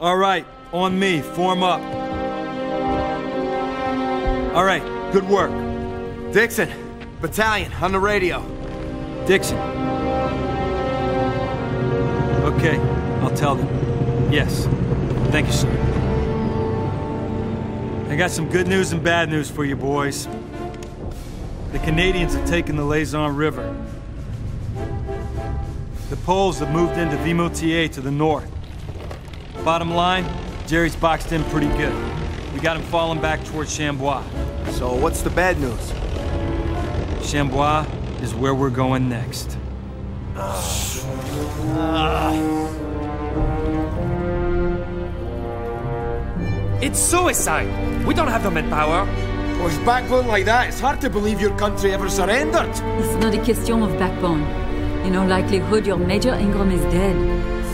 All right, on me. Form up. All right, good work. Dixon, battalion, on the radio. Dixon. Okay, I'll tell them. Yes. Thank you, sir. I got some good news and bad news for you boys. The Canadians have taken the Laison River. The Poles have moved into Vimoutiers to the north. Bottom line, Jerry's boxed in pretty good. We got him falling back towards Chambois. So what's the bad news? Chambois is where we're going next. It's suicide! We don't have the manpower. With backbone like that, it's hard to believe your country ever surrendered. It's not a question of backbone. In all likelihood, your Major Ingram is dead.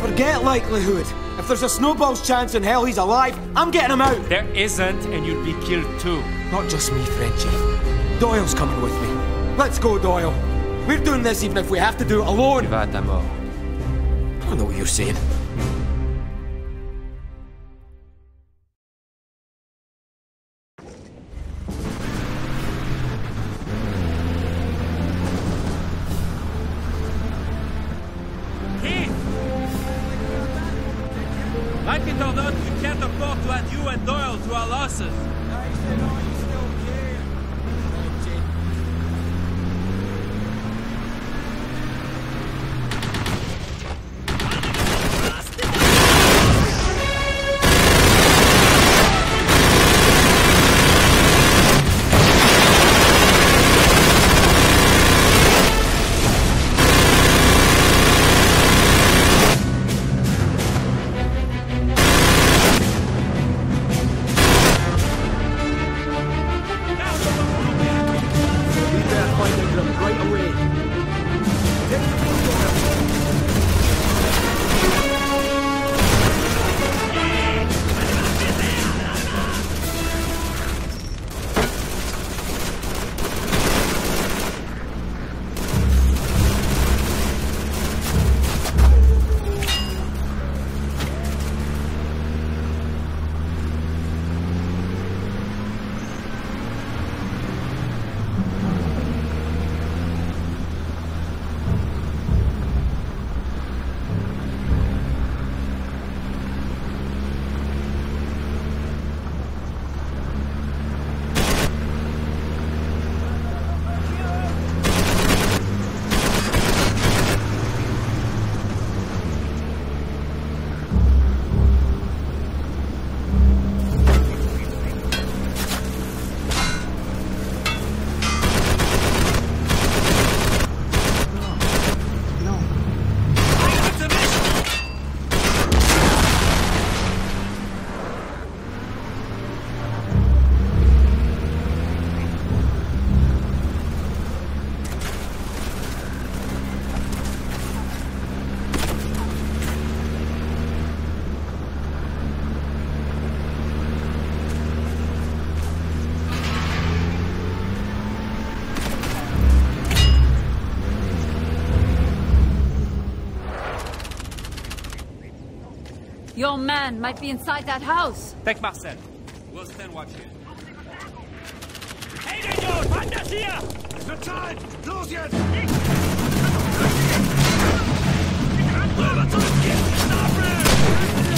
Forget likelihood. If there's a snowball's chance in hell he's alive, I'm getting him out. There isn't, and you'd be killed too. Not just me, Frenchie. Doyle's coming with me. Let's go, Doyle. We're doing this even if we have to do it alone. Tu vas à ta. I know what you're saying. We can't afford to add you and Doyle to our losses. Man might be inside that house. Take Marcel. We'll stand watch here. Hey, Daniel! Find us here! Bezahlt! Los jetzt! Rüber zurück! Jetzt!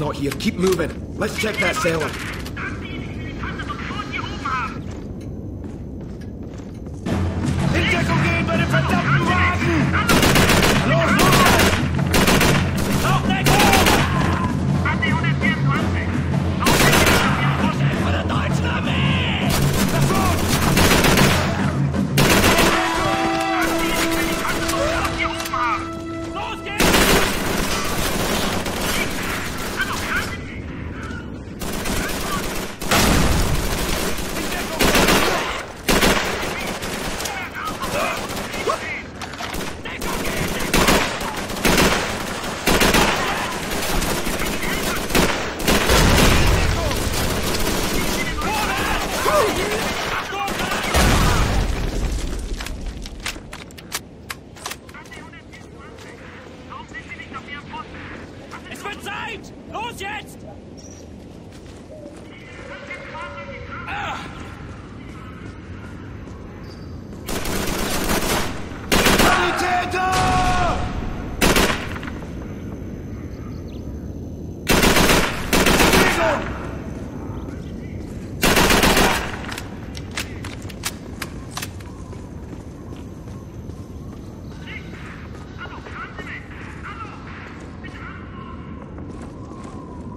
not here. Keep moving. Let's check that cellar.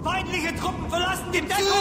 Feindliche Truppen verlassen den Deckung!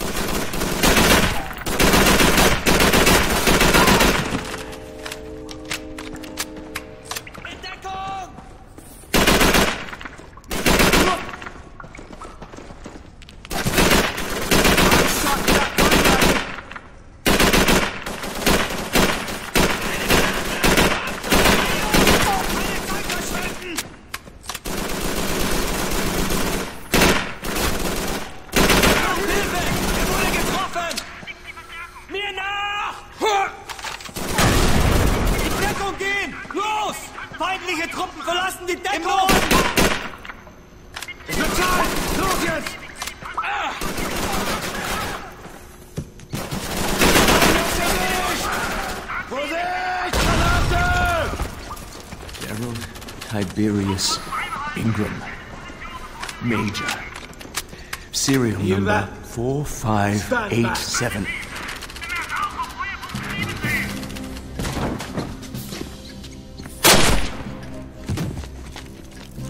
Number that? 4587.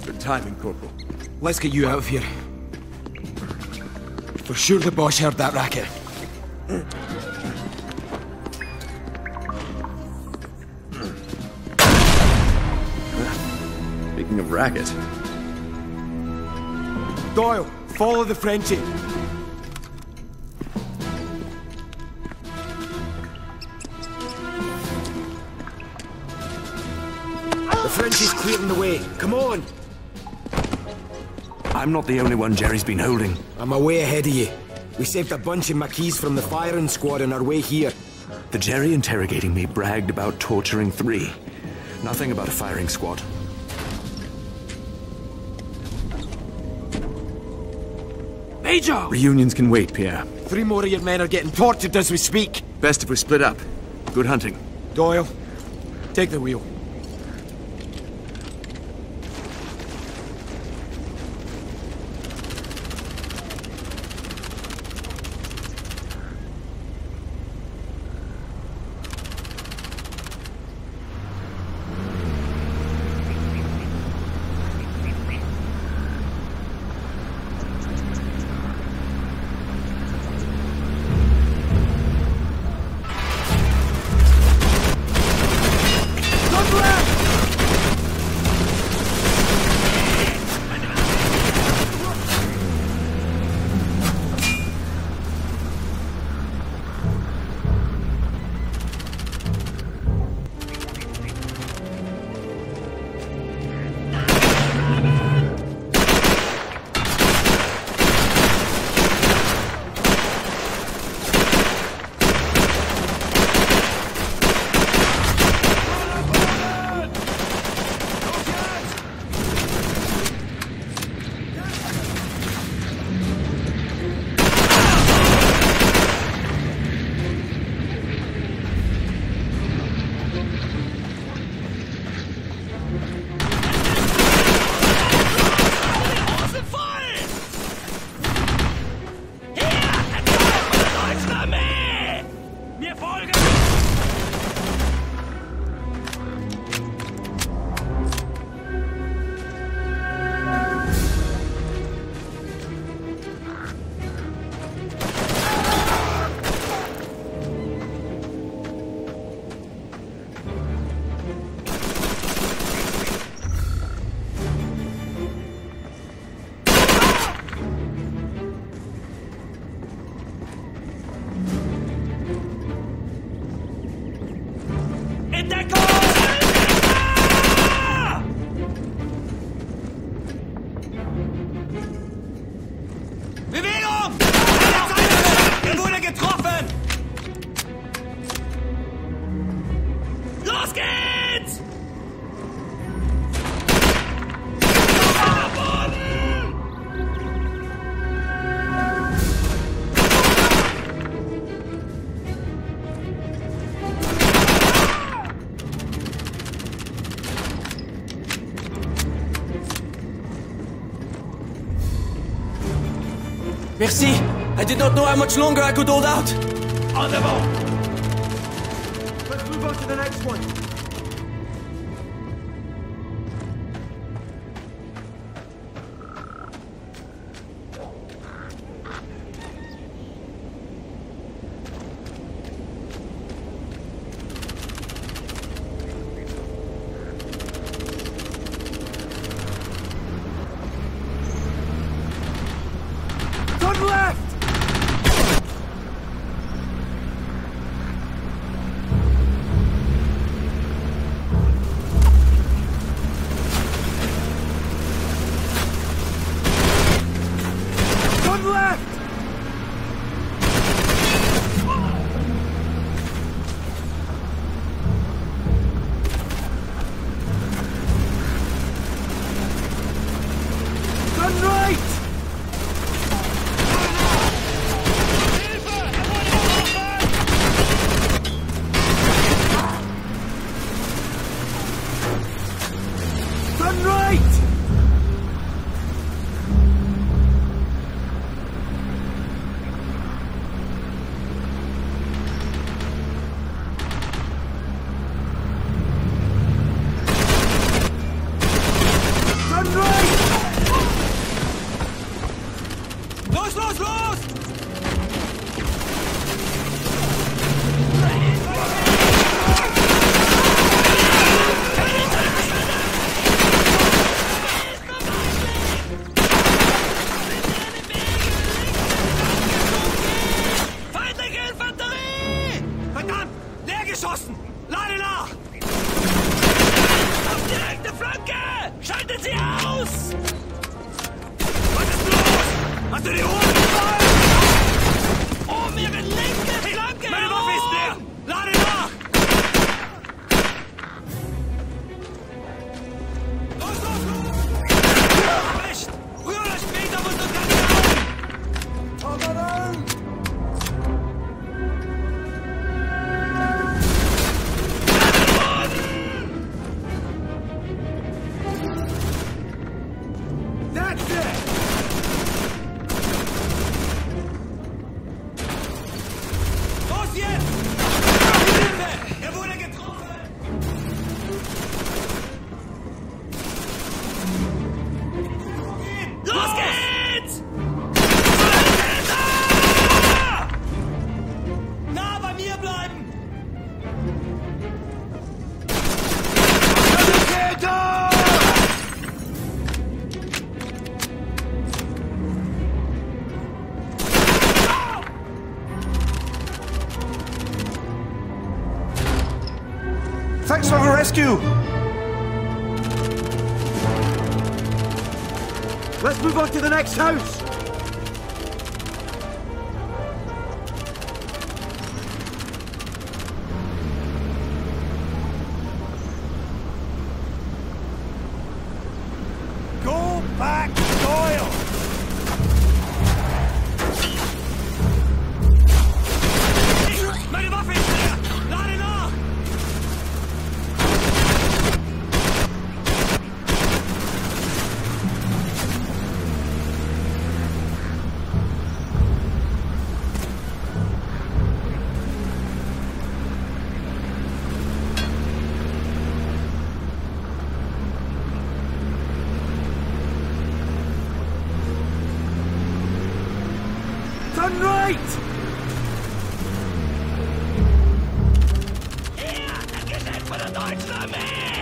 Good timing, Corporal. Let's get you out of here. For sure the boss heard that racket. Speaking of racket... Doyle! Follow the Frenchie. The Frenchie's clearing the way. Come on! I'm not the only one Jerry's been holding. I'm away ahead of you. We saved a bunch of Maquis from the firing squad on our way here. The Jerry interrogating me bragged about torturing three. Nothing about a firing squad. Major! Reunions can wait, Pierre. Three more of your men are getting tortured as we speak. Best if we split up. Good hunting. Doyle, take the wheel. Merci. I did not know how much longer I could hold out. On the move! Let's move on to the next one. Geschossen! Lade nach! Auf die rechte Flanke! Schaltet sie aus! Was ist los? Hast du die Ruhe? there! the next house! paradise to me!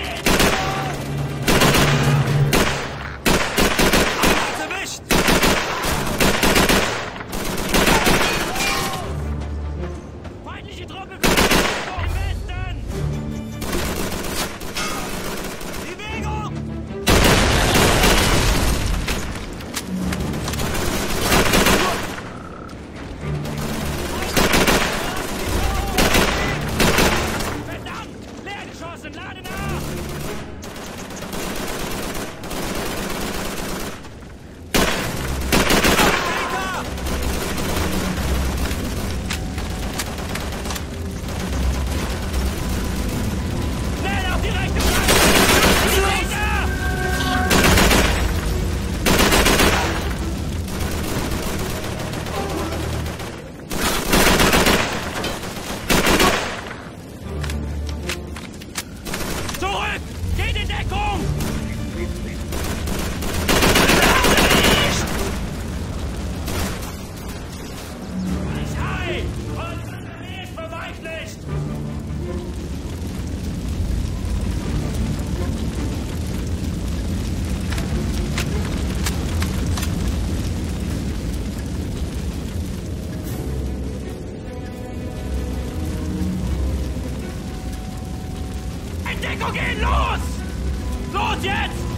终结！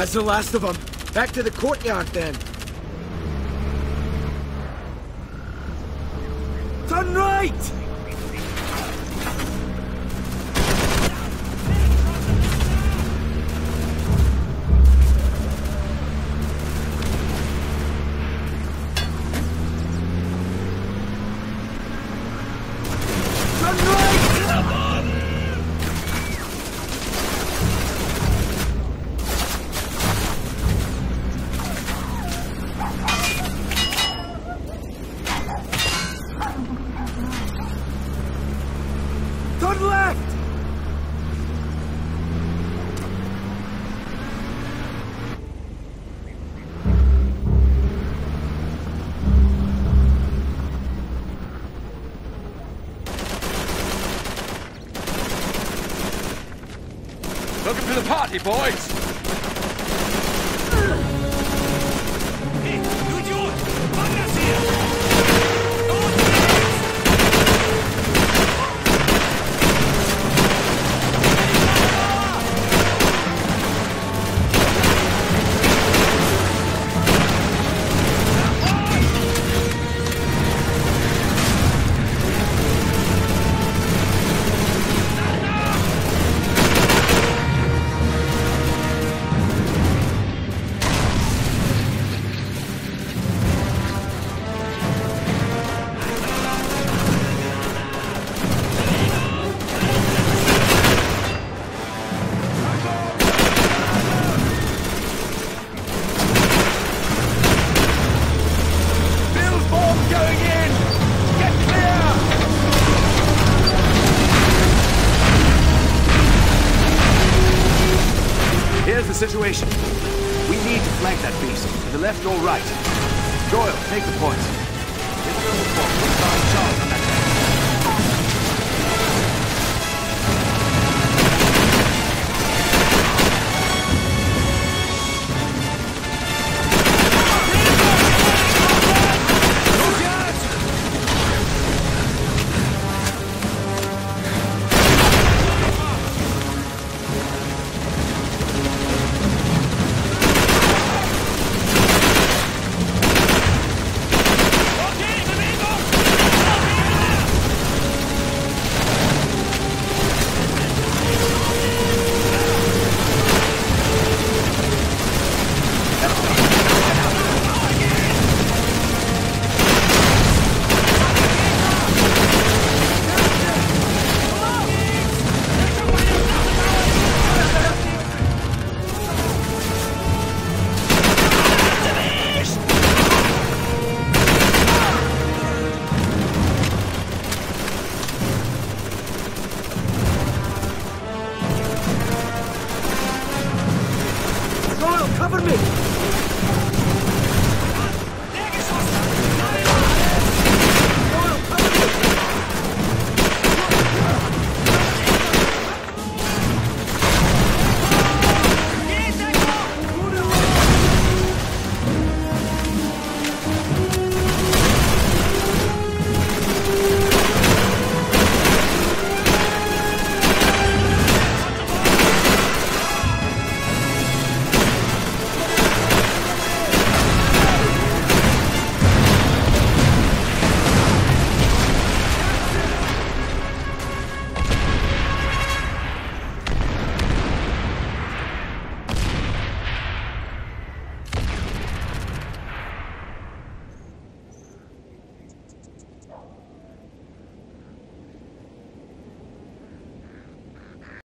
That's the last of them. Back to the courtyard then. Party, boys! Situation. We need to flank that beast, to the left or right. Doyle, take the points. Get the.